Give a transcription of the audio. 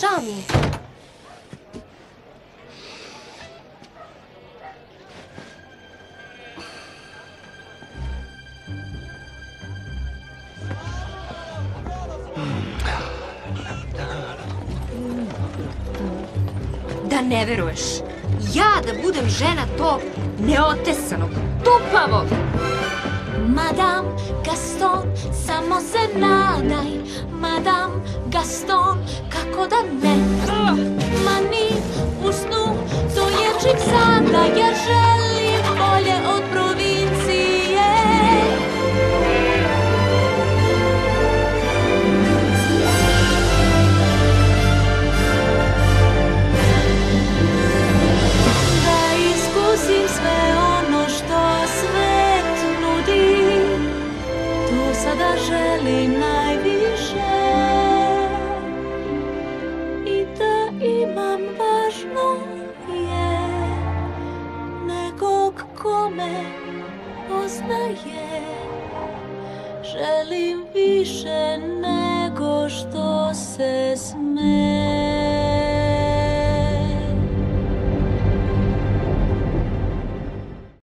Žao mi je. Da ne veruješ, ja da budem žena tog neotesanog, tupavog, Madam Gaston, samo se nadaj Madam Gaston, kako da ne. Ma ni u snu, to je čik sada Jer želim bolje od provincije. Da iskusim sve ono što svet nudi To sada želim najviše Nekog ko me poznaje. Želim više nego što se sme